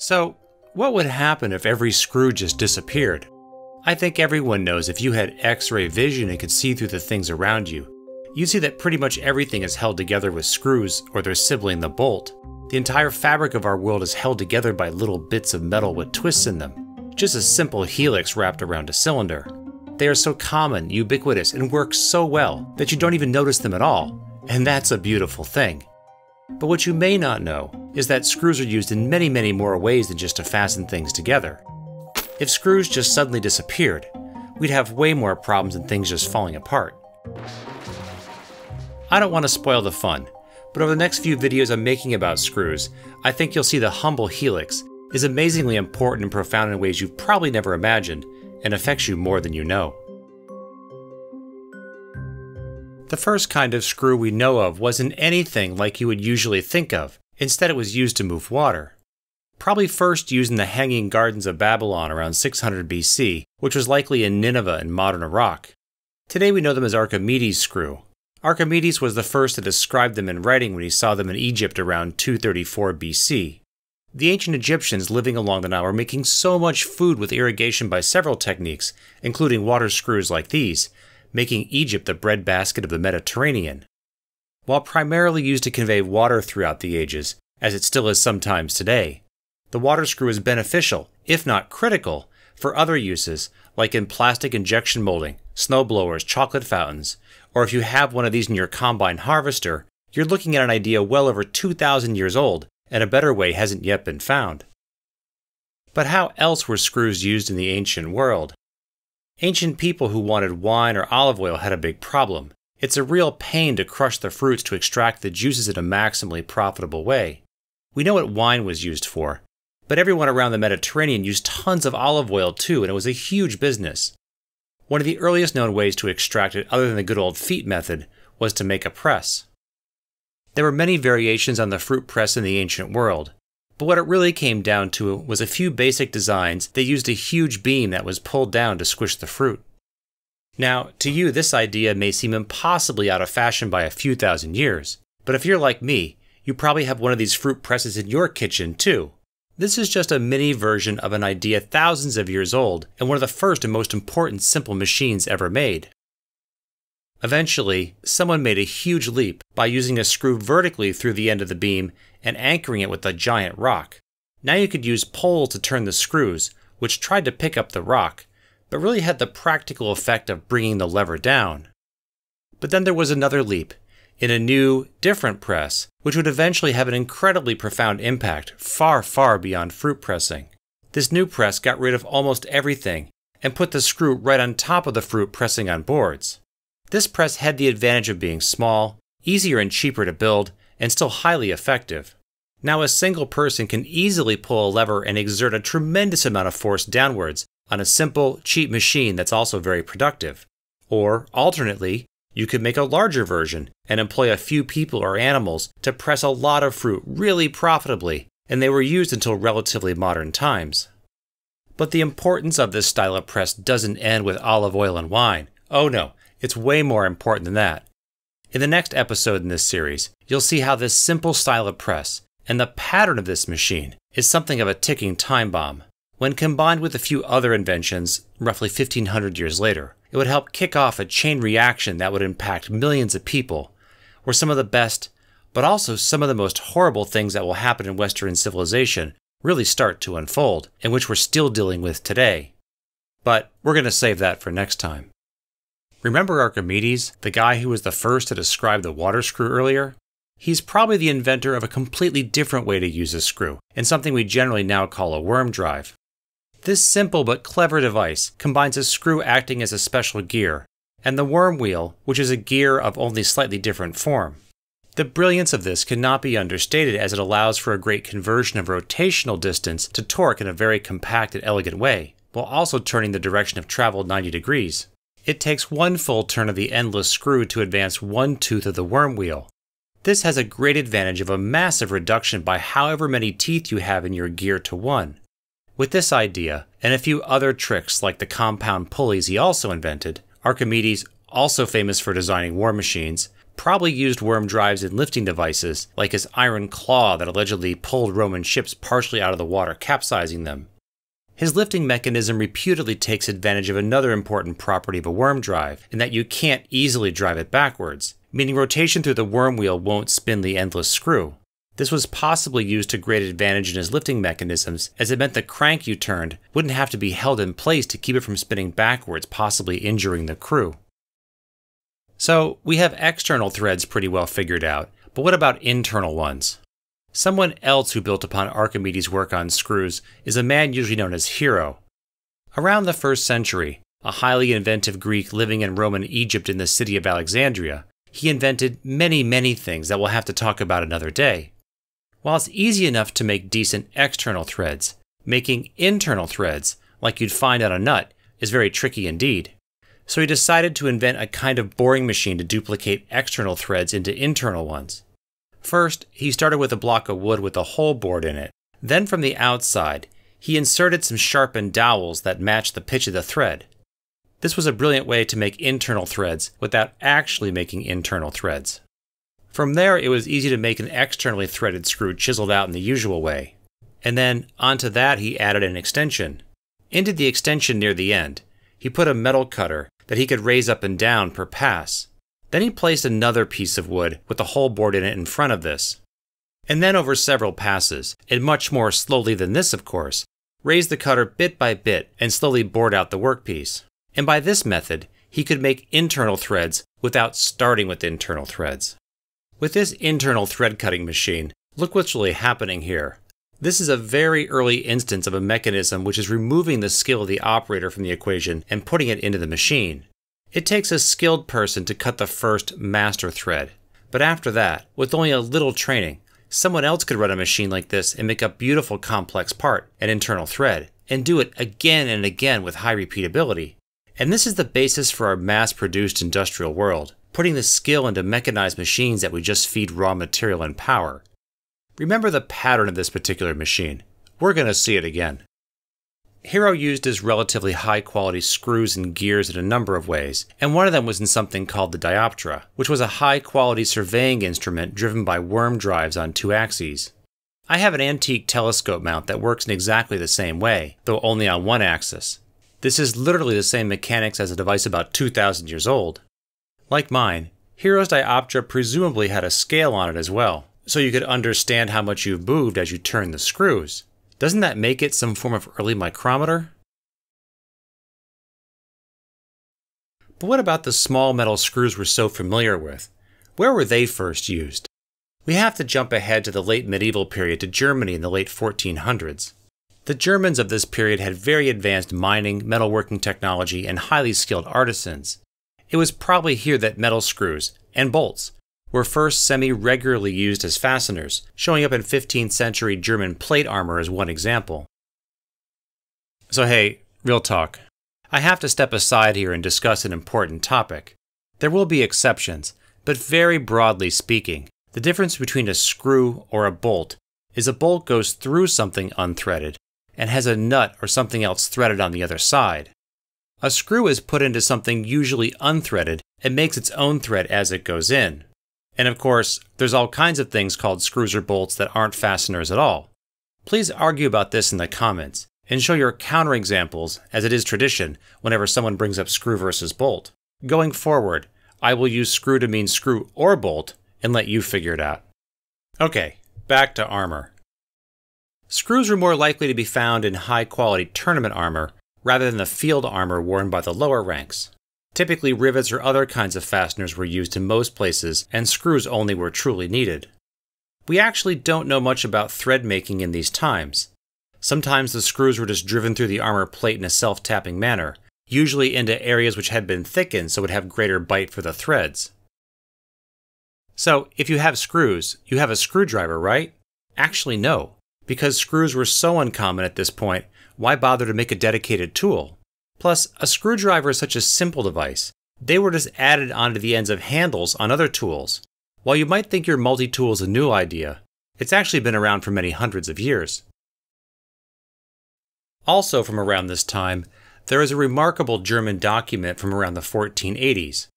So, what would happen if every screw just disappeared? I think everyone knows if you had X ray vision and could see through the things around you, you'd see that pretty much everything is held together with screws or their sibling, the bolt. The entire fabric of our world is held together by little bits of metal with twists in them, just a simple helix wrapped around a cylinder. They are so common, ubiquitous, and work so well that you don't even notice them at all, and that's a beautiful thing. But what you may not know is that screws are used in many, many more ways than just to fasten things together. If screws just suddenly disappeared, we'd have way more problems than things just falling apart. I don't want to spoil the fun, but over the next few videos I'm making about screws, I think you'll see the humble helix is amazingly important and profound in ways you've probably never imagined, and affects you more than you know. The first kind of screw we know of wasn't anything like you would usually think of. Instead, it was used to move water. Probably first used in the Hanging Gardens of Babylon around 600 BC, which was likely in Nineveh in modern Iraq. Today we know them as Archimedes' screw. Archimedes was the first to describe them in writing when he saw them in Egypt around 234 BC. The ancient Egyptians living along the Nile were making so much food with irrigation by several techniques, including water screws like these, making Egypt the breadbasket of the Mediterranean. While primarily used to convey water throughout the ages, as it still is sometimes today, the water screw is beneficial, if not critical, for other uses, like in plastic injection molding, snow blowers, chocolate fountains, or if you have one of these in your combine harvester, you're looking at an idea well over 2,000 years old, and a better way hasn't yet been found. But how else were screws used in the ancient world? Ancient people who wanted wine or olive oil had a big problem. It's a real pain to crush the fruits to extract the juices in a maximally profitable way. We know what wine was used for, but everyone around the Mediterranean used tons of olive oil too, and it was a huge business. One of the earliest known ways to extract it, other than the good old feet method, was to make a press. There were many variations on the fruit press in the ancient world, but what it really came down to was a few basic designs that used a huge beam that was pulled down to squish the fruit. Now, to you, this idea may seem impossibly out of fashion by a few thousand years, but if you're like me, you probably have one of these fruit presses in your kitchen too. This is just a mini version of an idea thousands of years old and one of the first and most important simple machines ever made. Eventually, someone made a huge leap by using a screw vertically through the end of the beam and anchoring it with a giant rock. Now you could use poles to turn the screws, which tried to pick up the rock, but really had the practical effect of bringing the lever down. But then there was another leap, in a new, different press, which would eventually have an incredibly profound impact far, far beyond fruit pressing. This new press got rid of almost everything and put the screw right on top of the fruit pressing on boards. This press had the advantage of being small, easier and cheaper to build, and still highly effective. Now, a single person can easily pull a lever and exert a tremendous amount of force downwards on a simple, cheap machine that's also very productive. Or, alternately, you could make a larger version and employ a few people or animals to press a lot of fruit really profitably, and they were used until relatively modern times. But the importance of this style of press doesn't end with olive oil and wine. Oh no, it's way more important than that. In the next episode in this series, you'll see how this simple style of press and the pattern of this machine is something of a ticking time bomb. When combined with a few other inventions, roughly 1500 years later, it would help kick off a chain reaction that would impact millions of people, where some of the best, but also some of the most horrible things that will happen in Western civilization really start to unfold, and which we're still dealing with today. But we're going to save that for next time. Remember Archimedes, the guy who was the first to describe the water screw earlier? He's probably the inventor of a completely different way to use a screw, and something we generally now call a worm drive. This simple but clever device combines a screw acting as a special gear, and the worm wheel, which is a gear of only slightly different form. The brilliance of this cannot be understated as it allows for a great conversion of rotational distance to torque in a very compact and elegant way, while also turning the direction of travel 90 degrees. It takes one full turn of the endless screw to advance one tooth of the worm wheel. This has a great advantage of a massive reduction by however many teeth you have in your gear to one. With this idea, and a few other tricks like the compound pulleys he also invented, Archimedes, also famous for designing war machines, probably used worm drives in lifting devices, like his iron claw that allegedly pulled Roman ships partially out of the water, capsizing them. His lifting mechanism reputedly takes advantage of another important property of a worm drive, in that you can't easily drive it backwards, meaning rotation through the worm wheel won't spin the endless screw. This was possibly used to great advantage in his lifting mechanisms, as it meant the crank you turned wouldn't have to be held in place to keep it from spinning backwards, possibly injuring the crew. So, we have external threads pretty well figured out, but what about internal ones? Someone else who built upon Archimedes' work on screws is a man usually known as Hero. Around the first century, a highly inventive Greek living in Roman Egypt in the city of Alexandria, he invented many, many things that we'll have to talk about another day. While it's easy enough to make decent external threads, making internal threads, like you'd find on a nut, is very tricky indeed. So he decided to invent a kind of boring machine to duplicate external threads into internal ones. First, he started with a block of wood with a hole bored in it. Then, from the outside, he inserted some sharpened dowels that matched the pitch of the thread. This was a brilliant way to make internal threads without actually making internal threads. From there, it was easy to make an externally threaded screw chiseled out in the usual way. And then, onto that, he added an extension. Into the extension near the end, he put a metal cutter that he could raise up and down per pass. Then he placed another piece of wood with a hole bored in it in front of this. And then, over several passes, and much more slowly than this, of course, raised the cutter bit by bit and slowly bored out the workpiece. And by this method, he could make internal threads without starting with internal threads. With this internal thread cutting machine, look what's really happening here. This is a very early instance of a mechanism which is removing the skill of the operator from the equation and putting it into the machine. It takes a skilled person to cut the first master thread, but after that, with only a little training, someone else could run a machine like this and make a beautiful complex part, an internal thread, and do it again and again with high repeatability. And this is the basis for our mass produced industrial world, putting the skill into mechanized machines that we just feed raw material and power. Remember the pattern of this particular machine. We're going to see it again. Hero used his relatively high quality screws and gears in a number of ways, and one of them was in something called the dioptra, which was a high quality surveying instrument driven by worm drives on two axes. I have an antique telescope mount that works in exactly the same way, though only on one axis. This is literally the same mechanics as a device about 2,000 years old. Like mine, Hero's Dioptra presumably had a scale on it as well, so you could understand how much you've moved as you turn the screws. Doesn't that make it some form of early micrometer? But what about the small metal screws we're so familiar with? Where were they first used? We have to jump ahead to the late medieval period to Germany in the late 1400s. The Germans of this period had very advanced mining, metalworking technology, and highly skilled artisans. It was probably here that metal screws and bolts were first semi regularly used as fasteners, showing up in 15th century German plate armor as one example. So, hey, real talk. I have to step aside here and discuss an important topic. There will be exceptions, but very broadly speaking, the difference between a screw or a bolt is a bolt goes through something unthreaded and has a nut or something else threaded on the other side. A screw is put into something usually unthreaded and makes its own thread as it goes in. And of course, there's all kinds of things called screws or bolts that aren't fasteners at all. Please argue about this in the comments and show your counterexamples, as it is tradition whenever someone brings up screw versus bolt. Going forward, I will use screw to mean screw or bolt and let you figure it out. Okay, back to armor. Screws are more likely to be found in high quality tournament armor rather than the field armor worn by the lower ranks. Typically, rivets or other kinds of fasteners were used in most places, and screws only were truly needed. We actually don't know much about thread making in these times. Sometimes the screws were just driven through the armor plate in a self tapping manner, usually into areas which had been thickened so it would have greater bite for the threads. So, if you have screws, you have a screwdriver, right? Actually, no. Because screws were so uncommon at this point, why bother to make a dedicated tool? Plus, a screwdriver is such a simple device. They were just added onto the ends of handles on other tools. While you might think your multi tool is a new idea, it's actually been around for many hundreds of years. Also, from around this time, there is a remarkable German document from around the 1480s.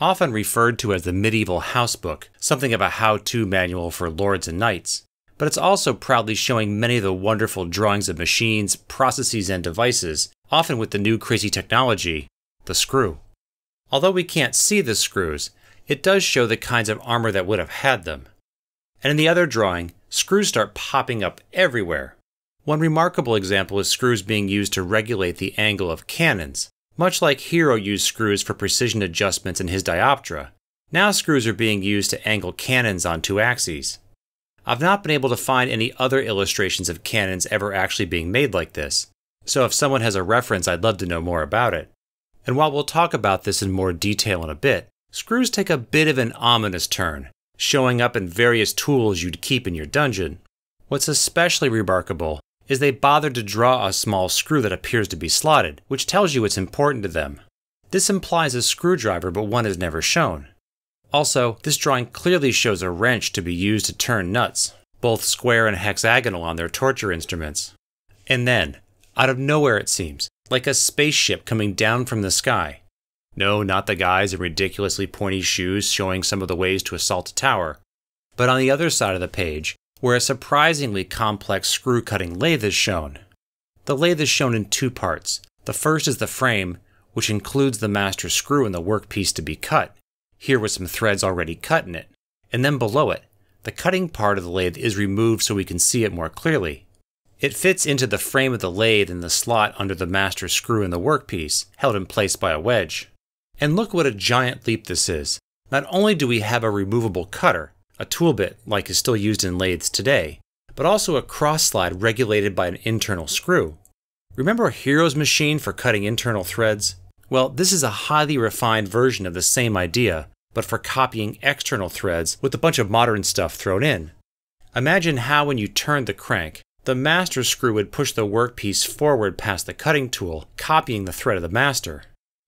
often referred to as the medieval house book, something of a how to manual for lords and knights. But it's also proudly showing many of the wonderful drawings of machines, processes, and devices, often with the new crazy technology, the screw. Although we can't see the screws, it does show the kinds of armor that would have had them. And in the other drawing, screws start popping up everywhere. One remarkable example is screws being used to regulate the angle of cannons. Much like Hero used screws for precision adjustments in his dioptra, now screws are being used to angle cannons on two axes. I've not been able to find any other illustrations of cannons ever actually being made like this, so if someone has a reference, I'd love to know more about it. And while we'll talk about this in more detail in a bit, screws take a bit of an ominous turn, showing up in various tools you'd keep in your dungeon. What's especially remarkable is they bothered to draw a small screw that appears to be slotted, which tells you it's important to them. This implies a screwdriver, but one is never shown. Also, this drawing clearly shows a wrench to be used to turn nuts, both square and hexagonal on their torture instruments. And then, out of nowhere it seems, like a spaceship coming down from the sky. No, not the guys in ridiculously pointy shoes showing some of the ways to assault a tower. But on the other side of the page, where a surprisingly complex screw cutting lathe is shown. The lathe is shown in two parts. The first is the frame, which includes the master screw and the workpiece to be cut, here with some threads already cut in it. And then below it, the cutting part of the lathe is removed so we can see it more clearly. It fits into the frame of the lathe in the slot under the master screw in the workpiece, held in place by a wedge. And look what a giant leap this is. Not only do we have a removable cutter, a tool bit like is still used in lathes today, but also a cross slide regulated by an internal screw. Remember a Hero's machine for cutting internal threads? Well, this is a highly refined version of the same idea, but for copying external threads with a bunch of modern stuff thrown in. Imagine how when you turned the crank, the master screw would push the workpiece forward past the cutting tool, copying the thread of the master.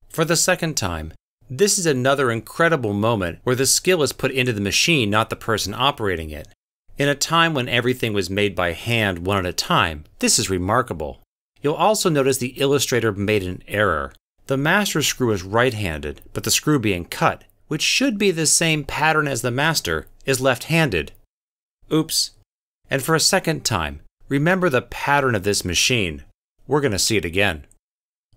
For the second time, this is another incredible moment where the skill is put into the machine, not the person operating it. In a time when everything was made by hand one at a time, this is remarkable. You'll also notice the illustrator made an error. The master screw is right handed, but the screw being cut, which should be the same pattern as the master, is left handed. Oops. And for a second time, remember the pattern of this machine. We're going to see it again.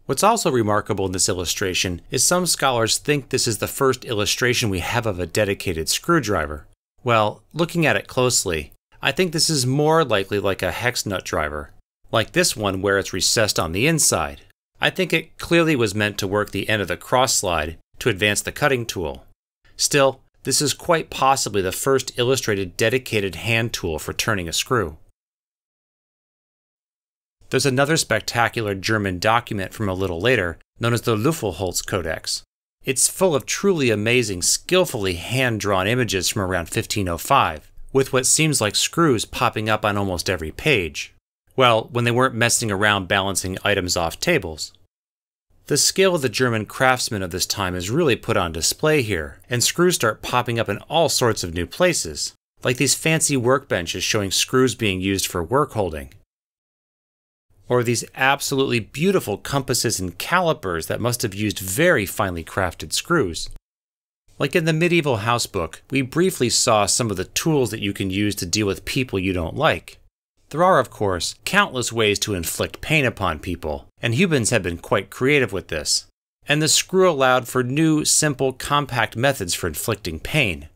What's also remarkable in this illustration is some scholars think this is the first illustration we have of a dedicated screwdriver. Well, looking at it closely, I think this is more likely like a hex nut driver, like this one where it's recessed on the inside. I think it clearly was meant to work the end of the cross slide to advance the cutting tool. Still, this is quite possibly the first illustrated dedicated hand tool for turning a screw. There's another spectacular German document from a little later, known as the Löffelholz Kodex. It's full of truly amazing, skillfully hand drawn images from around 1505, with what seems like screws popping up on almost every page. Well, when they weren't messing around balancing items off tables. The skill of the German craftsmen of this time is really put on display here, and screws start popping up in all sorts of new places, like these fancy workbenches showing screws being used for work holding, or these absolutely beautiful compasses and calipers that must have used very finely crafted screws. Like in the medieval house book, we briefly saw some of the tools that you can use to deal with people you don't like. There are, of course, countless ways to inflict pain upon people, and humans have been quite creative with this. And the screw allowed for new, simple, compact methods for inflicting pain.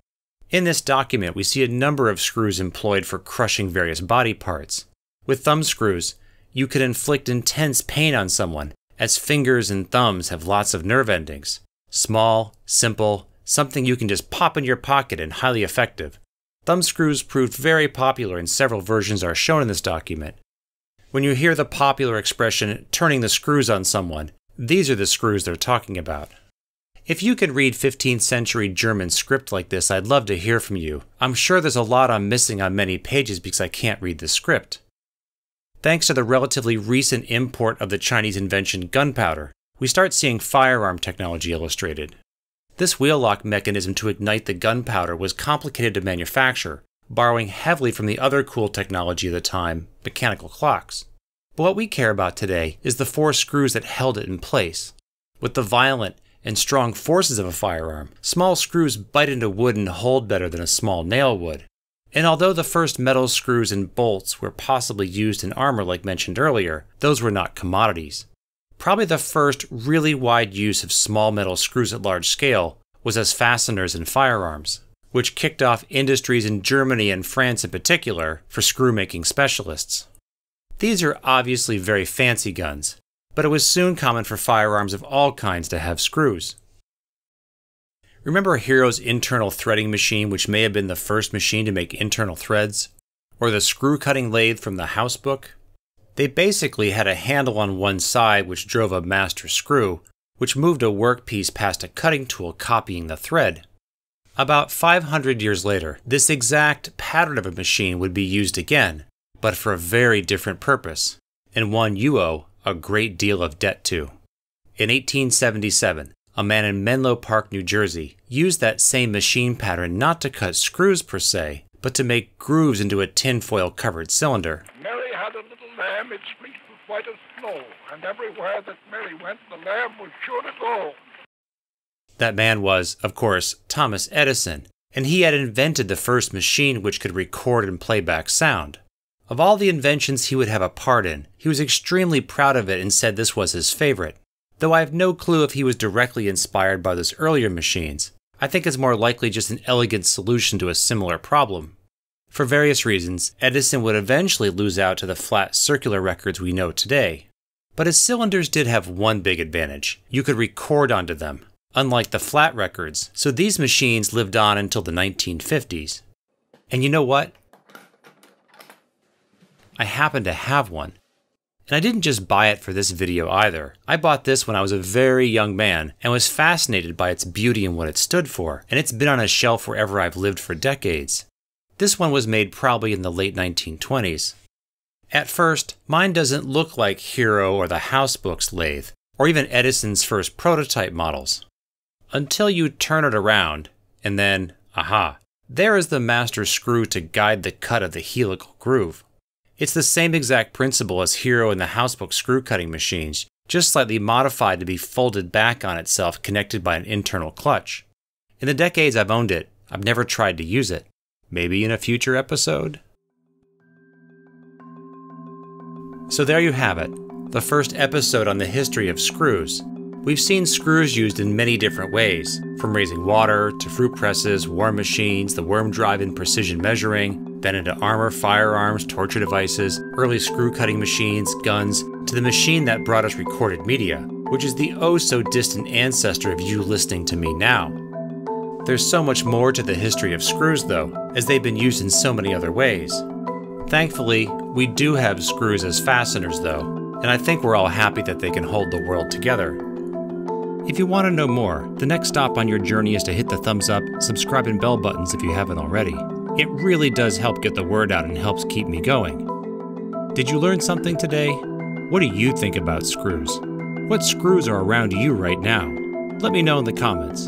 In this document, we see a number of screws employed for crushing various body parts. With thumb screws, you could inflict intense pain on someone, as fingers and thumbs have lots of nerve endings. Small, simple, something you can just pop in your pocket and highly effective. Thumb screws proved very popular and several versions are shown in this document. When you hear the popular expression, turning the screws on someone, these are the screws they're talking about. If you can read 15th century German script like this, I'd love to hear from you. I'm sure there's a lot I'm missing on many pages because I can't read the script. Thanks to the relatively recent import of the Chinese invention gunpowder, we start seeing firearm technology illustrated. This wheel lock mechanism to ignite the gunpowder was complicated to manufacture, borrowing heavily from the other cool technology of the time, mechanical clocks. But what we care about today is the four screws that held it in place. With the violent and strong forces of a firearm, small screws bite into wood and hold better than a small nail would. And although the first metal screws and bolts were possibly used in armor, like mentioned earlier, those were not commodities. Probably the first really wide use of small metal screws at large scale was as fasteners in firearms, which kicked off industries in Germany and France in particular for screw making specialists. These are obviously very fancy guns, but it was soon common for firearms of all kinds to have screws. Remember Hero's internal threading machine, which may have been the first machine to make internal threads? Or the screw cutting lathe from the house book? They basically had a handle on one side which drove a master screw, which moved a workpiece past a cutting tool copying the thread. About 500 years later, this exact pattern of a machine would be used again, but for a very different purpose, and one you owe a great deal of debt to. In 1877, a man in Menlo Park, New Jersey, used that same machine pattern not to cut screws per se, but to make grooves into a tinfoil covered cylinder. Mary its fleece white as snow, and everywhere that Mary went, the lamb was sure to go. That man was, of course, Thomas Edison, and he had invented the first machine which could record and play back sound. Of all the inventions he would have a part in, he was extremely proud of it and said this was his favorite. Though I have no clue if he was directly inspired by those earlier machines, I think it's more likely just an elegant solution to a similar problem. For various reasons, Edison would eventually lose out to the flat circular records we know today. But his cylinders did have one big advantage you could record onto them, unlike the flat records, so these machines lived on until the 1950s. And you know what? I happen to have one. And I didn't just buy it for this video either. I bought this when I was a very young man and was fascinated by its beauty and what it stood for, and it's been on a shelf wherever I've lived for decades. This one was made probably in the late 1920s. At first, mine doesn't look like Hero or the Housebooks lathe, or even Edison's first prototype models. Until you turn it around, and then, aha, there is the master screw to guide the cut of the helical groove. It's the same exact principle as Hero and the Housebook screw cutting machines, just slightly modified to be folded back on itself connected by an internal clutch. In the decades I've owned it, I've never tried to use it. Maybe in a future episode? So there you have it, the first episode on the history of screws. We've seen screws used in many different ways, from raising water to fruit presses, war machines, the worm drive in precision measuring, then into armor, firearms, torture devices, early screw cutting machines, guns, to the machine that brought us recorded media, which is the oh so distant ancestor of you listening to me now. There's so much more to the history of screws, though, as they've been used in so many other ways. Thankfully, we do have screws as fasteners, though, and I think we're all happy that they can hold the world together. If you want to know more, the next stop on your journey is to hit the thumbs up, subscribe, and bell buttons if you haven't already. It really does help get the word out and helps keep me going. Did you learn something today? What do you think about screws? What screws are around you right now? Let me know in the comments.